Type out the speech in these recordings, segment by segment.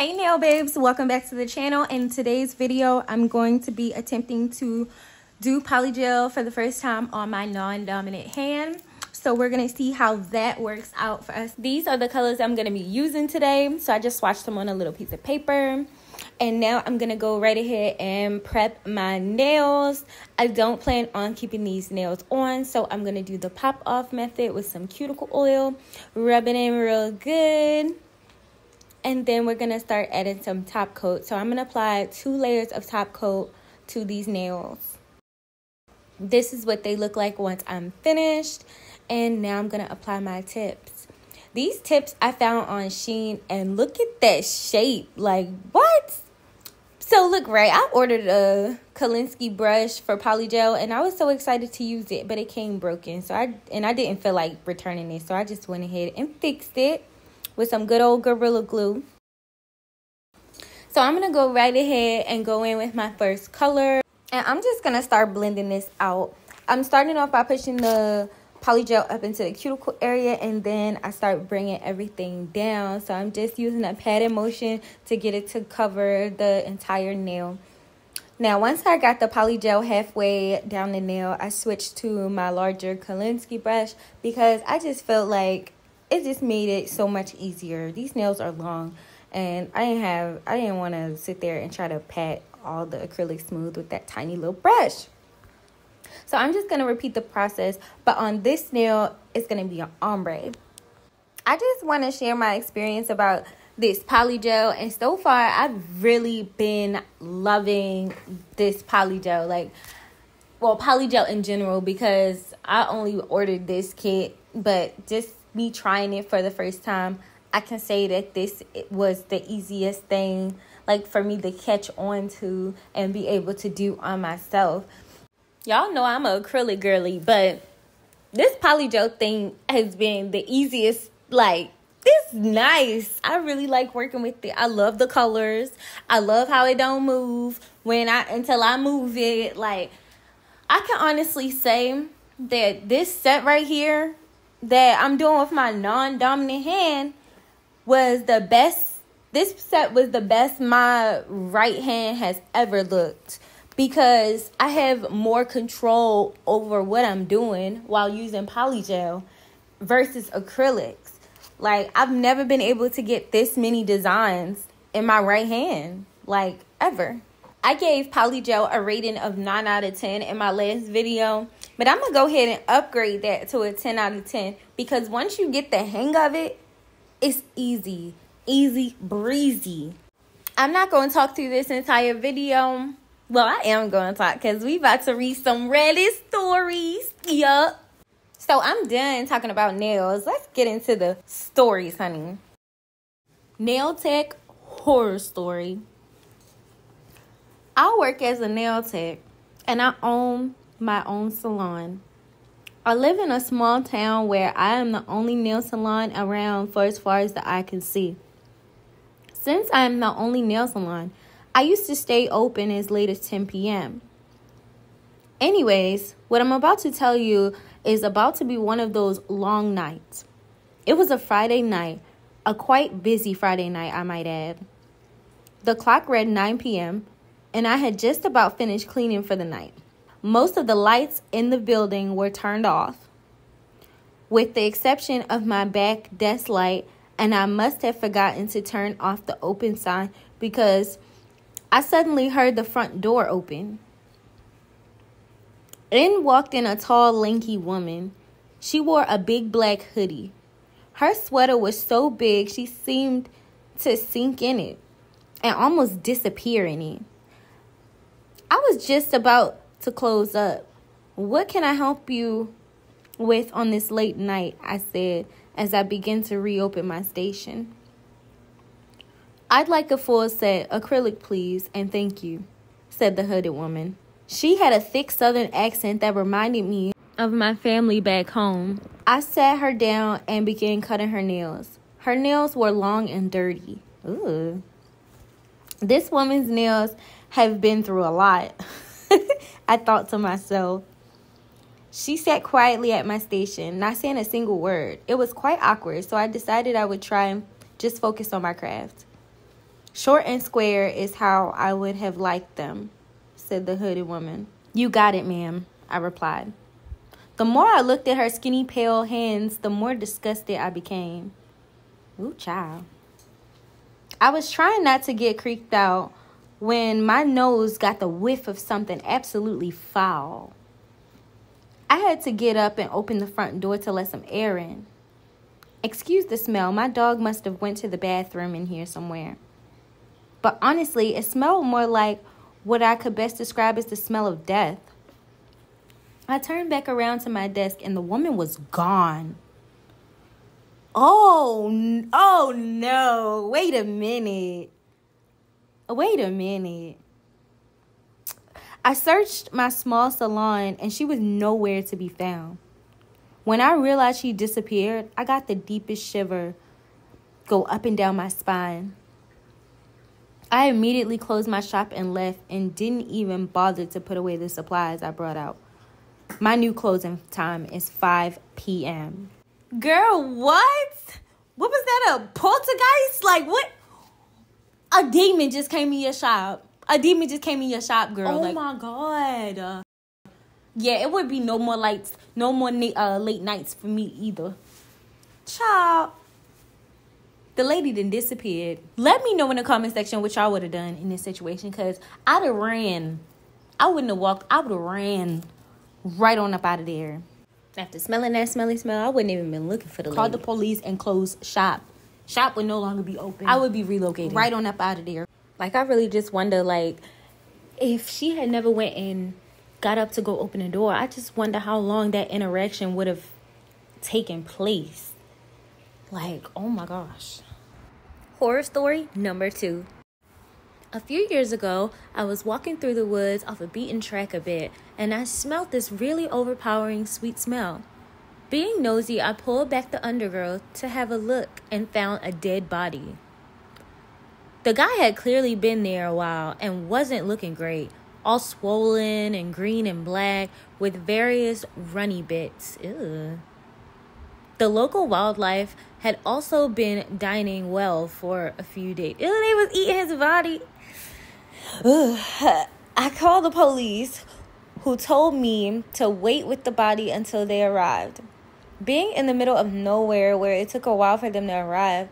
Hey nail babes, welcome back to the channel. In today's video, I'm going to be attempting to do polygel for the first time on my non-dominant hand. So we're to see how that works out for us. These are the colors I'm to be using today. So I just swatched them on a little piece of paper. And now I'm to go right ahead and prep my nails. I don't plan on keeping these nails on. So I'm to do the pop off method with some cuticle oil. Rub it in real good and then we're going to start adding some top coat. So I'm going to apply two layers of top coat to these nails. This is what they look like once I'm finished. And now I'm going to apply my tips. These tips I found on Shein and look at that shape. Like, what? So look, right, I ordered a Kolinsky brush for polygel and I was so excited to use it, but it came broken. So I and I didn't feel like returning it. So I just went ahead and fixed it with some good old Gorilla Glue. So I'm going to go right ahead and go in with my first color. And I'm just going to start blending this out. I'm starting off by pushing the polygel up into the cuticle area and then I start bringing everything down. So I'm just using a padded motion to get it to cover the entire nail. Now, once I got the polygel halfway down the nail, I switched to my larger Kolinsky brush because I just felt like it just made it so much easier. These nails are long and I didn't have I didn't want to sit there and try to pat all the acrylic smooth with that tiny little brush. So I'm just going to repeat the process, but on this nail it's going to be an ombre. I just want to share my experience about this polygel and so far I've really been loving this polygel like well polygel in general because I only ordered this kit but just me trying it for the first time, I can say that this was the easiest thing like for me to catch on to and be able to do on myself. Y'all know I'm a acrylic girly, but this polygel thing has been the easiest like this nice. I really like working with it. I love the colors. I love how it don't move when I until I move it. Like I can honestly say that this set right here that I'm doing with my non-dominant hand was the best this set was the best my right hand has ever looked because I have more control over what I'm doing while using polygel versus acrylics. Like I've never been able to get this many designs in my right hand like ever. I gave polygel a rating of 9 out of 10 in my last video but I'm going to go ahead and upgrade that to a 10 out of 10 because once you get the hang of it, it's easy, easy breezy. I'm not going to talk through this entire video. Well, I am going to talk because we about to read some Reddit stories. Yup. So I'm done talking about nails. Let's get into the stories, honey. Nail tech horror story. I work as a nail tech and I own my own salon. I live in a small town where I am the only nail salon around for as far as the eye can see. Since I am the only nail salon, I used to stay open as late as 10 p.m. Anyways, what I'm about to tell you is about to be one of those long nights. It was a Friday night, a quite busy Friday night, I might add. The clock read 9 p.m., and I had just about finished cleaning for the night. Most of the lights in the building were turned off, with the exception of my back desk light, and I must have forgotten to turn off the open sign because I suddenly heard the front door open. In walked in a tall, lanky woman. She wore a big black hoodie. Her sweater was so big she seemed to sink in it and almost disappear in it. I was just about to close up. What can I help you with on this late night? I said as I began to reopen my station. I'd like a full set, acrylic, please, and thank you, said the hooded woman. She had a thick southern accent that reminded me of my family back home. I sat her down and began cutting her nails. Her nails were long and dirty. Ooh. This woman's nails have been through a lot. I thought to myself. She sat quietly at my station, not saying a single word. It was quite awkward, so I decided I would try and just focus on my craft. Short and square is how I would have liked them, said the hooded woman. You got it, ma'am, I replied. The more I looked at her skinny, pale hands, the more disgusted I became. Ooh, child. I was trying not to get creeped out when my nose got the whiff of something absolutely foul. I had to get up and open the front door to let some air in. Excuse the smell. My dog must have went to the bathroom in here somewhere. But honestly, it smelled more like what I could best describe as the smell of death. I turned back around to my desk and the woman was gone. Oh, oh no. Wait a minute. Wait a minute. I searched my small salon and she was nowhere to be found. When I realized she disappeared, I got the deepest shiver go up and down my spine. I immediately closed my shop and left and didn't even bother to put away the supplies I brought out. My new closing time is 5 p.m. Girl, what? What was that? A poltergeist? Like, what? A demon just came in your shop a demon just came in your shop, girl. Oh like, my god. yeah, it would be no more lights, no more uh, late nights for me either. Child. The lady then disappeared. Let me know in the comment section what y'all would have done in this situation because I'd have ran. I wouldn't have walked. I would have ran right on up out of there. After smelling that smelly smell, I wouldn't even been looking for the Called lady. the police and closed shop. Shop would no longer be open. I would be relocated right on up out of there. Like I really just wonder like if she had never went and got up to go open the door, I just wonder how long that interaction would have taken place. Like, oh my gosh. Horror story number 2. A few years ago, I was walking through the woods off a beaten track a bit, and I smelled this really overpowering sweet smell. Being nosy, I pulled back the undergrowth to have a look and found a dead body. The guy had clearly been there a while and wasn't looking great, all swollen and green and black with various runny bits. Ew. The local wildlife had also been dining well for a few days. Ew, they was eating his body. Ugh. I called the police who told me to wait with the body until they arrived. Being in the middle of nowhere where it took a while for them to arrive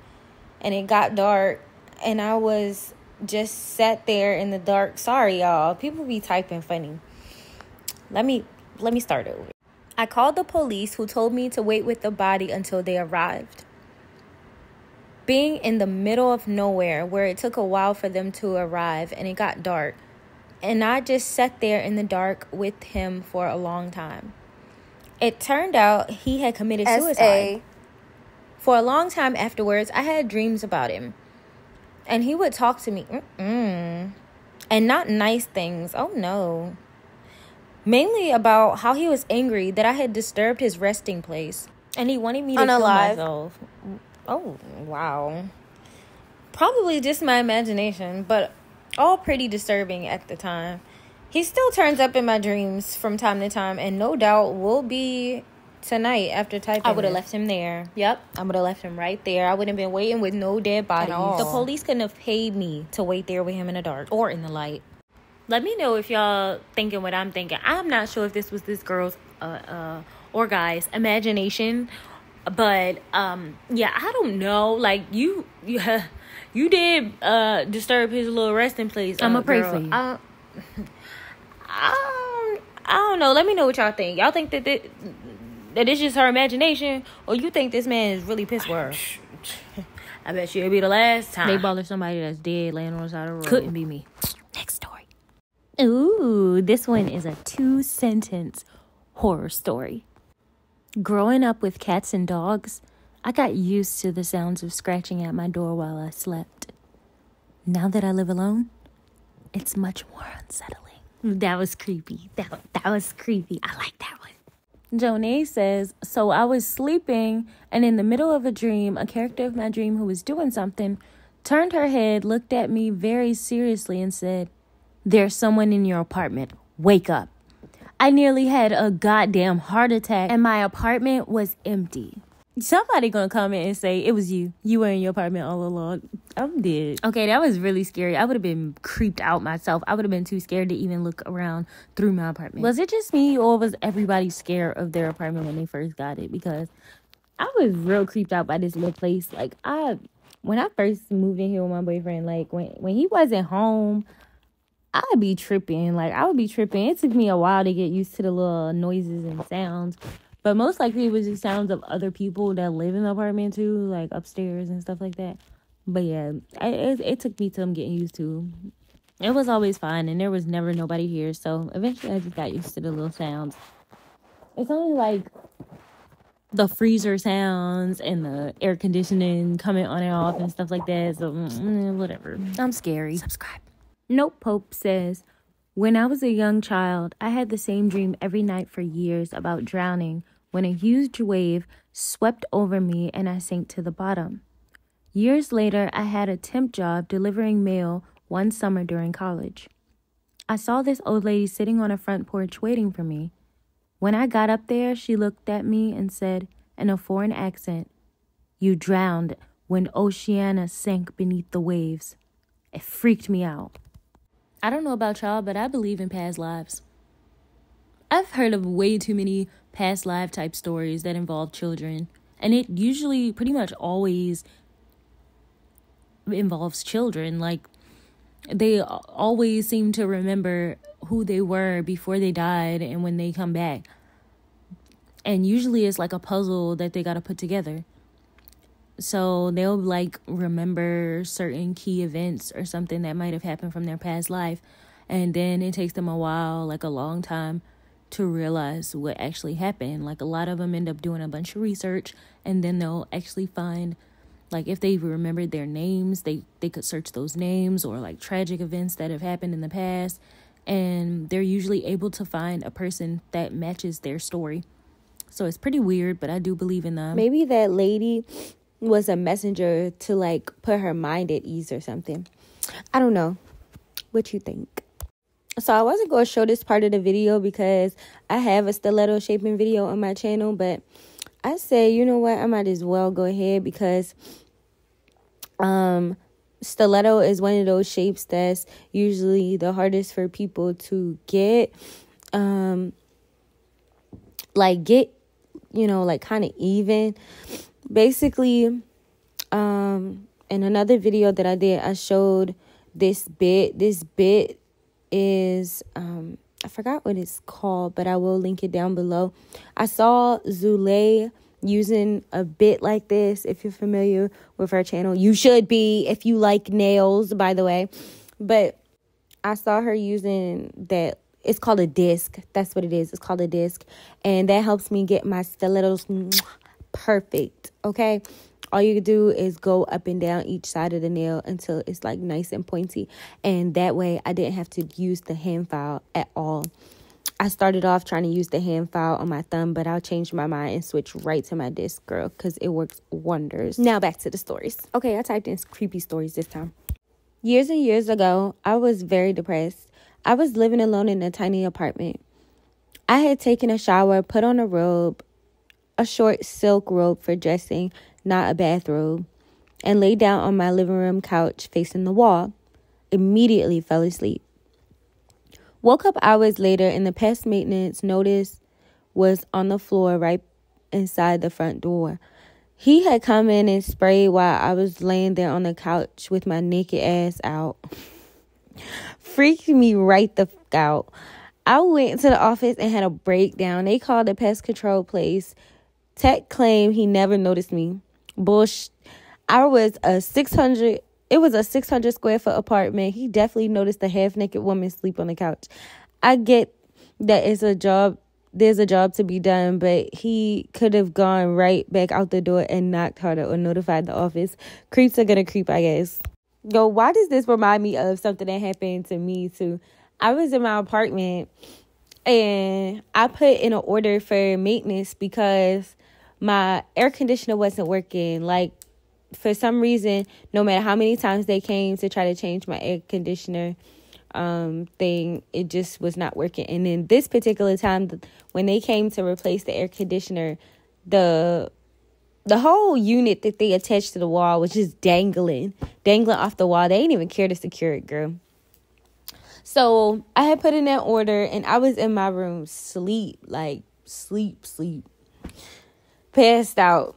and it got dark, and I was just sat there in the dark. Sorry, y'all. People be typing funny. Let me let me start over. I called the police who told me to wait with the body until they arrived. Being in the middle of nowhere where it took a while for them to arrive and it got dark, and I just sat there in the dark with him for a long time. It turned out he had committed suicide. For a long time afterwards, I had dreams about him. And he would talk to me Mm-mm. and not nice things. Oh no. Mainly about how he was angry that i had disturbed his resting place. And he wanted me to kill myself. Oh wow. Probably just my imagination but all pretty disturbing at the time he still turns up in my dreams from time to time and no doubt will be tonight after typing. I would have left him there. Yep, I would have left him right there. I wouldn't have been waiting with no dead body. The police couldn't have paid me to wait there with him in the dark or in the light. Let me know if y'all thinking what I'm thinking. I'm not sure if this was this girl's uh, uh or guy's imagination, but um yeah, I don't know. Like you, yeah, you did uh disturb his little resting place. I'm uh, gonna pray for you. I, I, I don't know. Let me know what y'all think. Y'all think that that it's just her imagination, or you think this man is really pissed with her? I bet you it'll be the last time. They bother somebody that's dead laying on the side of the road. Couldn't be me. Next story. Ooh, this one is a two sentence horror story. Growing up with cats and dogs, I got used to the sounds of scratching at my door while I slept. Now that I live alone, it's much more unsettling. That was creepy. That, that was creepy. I like that one. Jonay says, So I was sleeping, and in the middle of a dream, a character of my dream who was doing something turned her head, looked at me very seriously, and said, There's someone in your apartment. Wake up. I nearly had a goddamn heart attack, and my apartment was empty. Somebody gonna comment and say it was you. You were in your apartment all along. I'm dead. Okay, that was really scary. I would have been creeped out myself. I would have been too scared to even look around through my apartment. Was it just me or was everybody scared of their apartment when they first got it? Because I was real creeped out by this little place. Like I when I first moved in here with my boyfriend, like when when he wasn't home, I'd be tripping. Like I would be tripping. It took me a while to get used to the little noises and sounds. But most likely it was the sounds of other people that live in the apartment too, like upstairs and stuff like that. But yeah, I, it, it took me some getting used to. It was always fine, and there was never nobody here. So eventually, I just got used to the little sounds. It's only like the freezer sounds and the air conditioning coming on and off and stuff like that. So mm, whatever. I'm scary. Subscribe. Nope Pope says, when I was a young child, I had the same dream every night for years about drowning when a huge wave swept over me and I sank to the bottom. Years later, I had a temp job delivering mail one summer during college. I saw this old lady sitting on a front porch waiting for me. When I got up there, she looked at me and said in a foreign accent, You drowned when Oceana sank beneath the waves. It freaked me out. I don't know about y'all, but I believe in past lives. I've heard of way too many past life type stories that involve children, and it usually pretty much always involves children. Like, they always seem to remember who they were before they died and when they come back. And usually it's like a puzzle that they got to put together. So they'll like remember certain key events or something that might have happened from their past life. And then it takes them a while, like a long time, to realize what actually happened. Like a lot of them end up doing a bunch of research and then they'll actually find like if they remembered their names, they they could search those names or like tragic events that have happened in the past and they're usually able to find a person that matches their story. So it's pretty weird, but I do believe in them. Maybe that lady was a messenger to like put her mind at ease or something. I don't know. What you think? So I wasn't going to show this part of the video because I have a stiletto shaping video on my channel, but I say, you know what? I might as well go ahead because um stiletto is one of those shapes that's usually the hardest for people to get um like get you know like kind of even basically um in another video that I did I showed this bit. This bit is um I forgot what it's called but I will link it down below. I saw Zule using a bit like this if you're familiar with her channel. You should be if you like nails by the way. But I saw her using that. It's called a disc. That's what it is. It's called a disc. And that helps me get my stilettos perfect. Okay. All you do is go up and down each side of the nail until it's like nice and pointy. And that way I didn't have to use the hand file at all. I started off trying to use the hand file on my thumb, but I'll change my mind and switch right to my disc, girl, because it works wonders. Now back to the stories. Okay, I typed in creepy stories this time. Years and years ago, I was very depressed. I was living alone in a tiny apartment. I had taken a shower, put on a robe, a short silk robe for dressing, not a bathrobe, and lay down on my living room couch facing the wall. Immediately fell asleep. Woke up hours later and the pest maintenance notice was on the floor right inside the front door. He had come in and sprayed while I was laying there on the couch with my naked ass out. Freaked me right the fuck out. I went to the office and had a breakdown. They called the pest control place Tech claimed he never noticed me. Bush. I was a 600 it was a 600 square foot apartment. He definitely noticed a half naked woman sleep on the couch. I get that it's a job there's a job to be done, but he could have gone right back out the door and knocked harder or notified the office. Creeps are gonna creep, I guess. Yo, why does this remind me of something that happened to me too? I was in my apartment and I put in an order for maintenance because my air conditioner wasn't working. Like for some reason, no matter how many times they came to try to change my air conditioner um thing, it just was not working. And then this particular time when they came to replace the air conditioner, the the whole unit that they attached to the wall was just dangling, dangling off the wall. They didn't even care to secure it, girl. So I had put in that order and I was in my room, sleep, like sleep, sleep, passed out.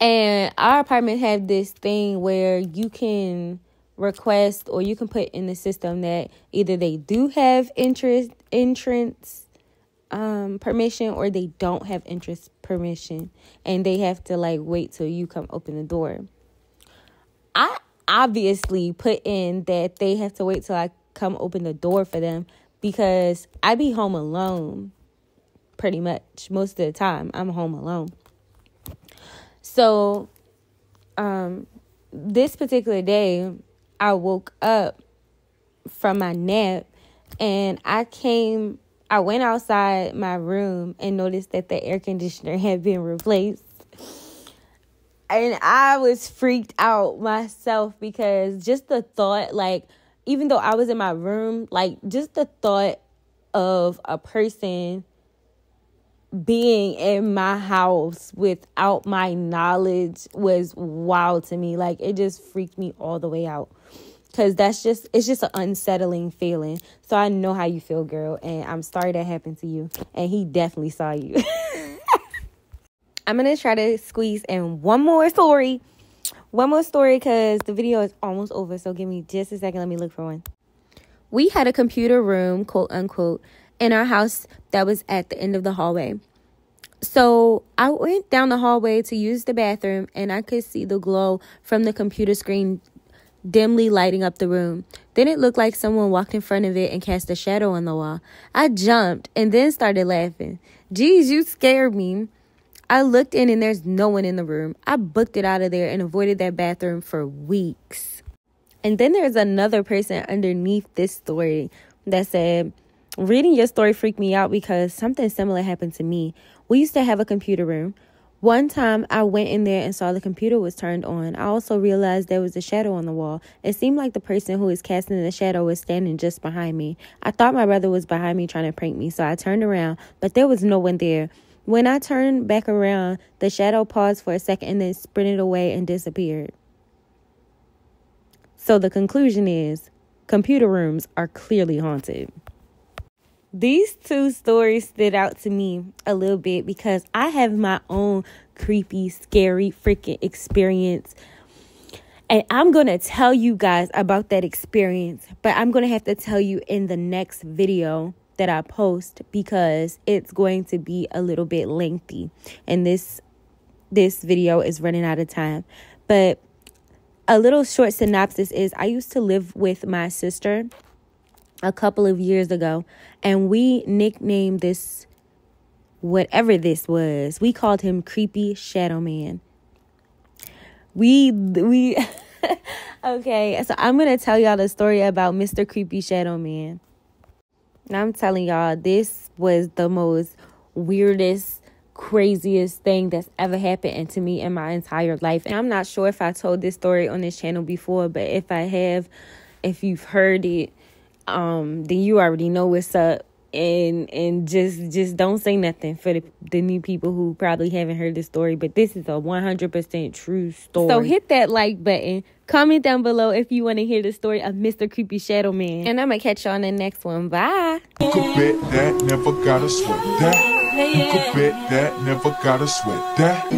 And our apartment had this thing where you can request or you can put in the system that either they do have interest entrance um permission or they don't have interest permission and they have to like wait till you come open the door. I obviously put in that they have to wait till I come open the door for them because I be home alone pretty much most of the time. I'm home alone. So um this particular day I woke up from my nap and I came I went outside my room and noticed that the air conditioner had been replaced. And I was freaked out myself because just the thought, like, even though I was in my room, like, just the thought of a person being in my house without my knowledge was wild to me. Like, it just freaked me all the way out. Because that's just it's just an unsettling feeling. So i know how you feel girl and i'm sorry that happened to you and he definitely saw you. I'm gonna try to squeeze in one more story. One more story because the video is almost over so give me just a second let me look for one. We had a computer room quote unquote in our house that was at the end of the hallway so I went down the hallway to use the bathroom and I could see the glow from the computer screen dimly lighting up the room. Then it looked like someone walked in front of it and cast a shadow on the wall. I jumped and then started laughing. Geez, you scared me. I looked in and there's no one in the room. I booked it out of there and avoided that bathroom for weeks. And then there's another person underneath this story that said, Reading your story freaked me out because something similar happened to me. We used to have a computer room. One time I went in there and saw the computer was turned on. I also realized there was a shadow on the wall. It seemed like the person who was casting the shadow was standing just behind me. I thought my brother was behind me trying to prank me, so I turned around, but there was no one there. When I turned back around, the shadow paused for a second and then sprinted away and disappeared. So the conclusion is computer rooms are clearly haunted. These two stories stood out to me a little bit because I have my own creepy, scary, freaking experience. And I'm going to tell you guys about that experience, but I'm going to have to tell you in the next video that I post because it's going to be a little bit lengthy. And this this video is running out of time. But a little short synopsis is I used to live with my sister a couple of years ago, and we nicknamed this whatever this was. We called him Creepy Shadow Man. We we okay, so I'm gonna tell y'all the story about Mr. Creepy Shadow Man. Now I'm telling y'all this was the most weirdest, craziest thing that's ever happened to me in my entire life. And I'm not sure if I told this story on this channel before, but if I have, if you've heard it, um, then you already know what's up. And and just just don't say nothing for the, the new people who probably haven't heard the story but this is a 100% true story. so hit that like button. Comment down below if you want to hear the story of mr creepy shadow man. And i'm gonna catch you on the next one. Bye. You could bet that never gotta sweat. That. You could bet that never gotta sweat. That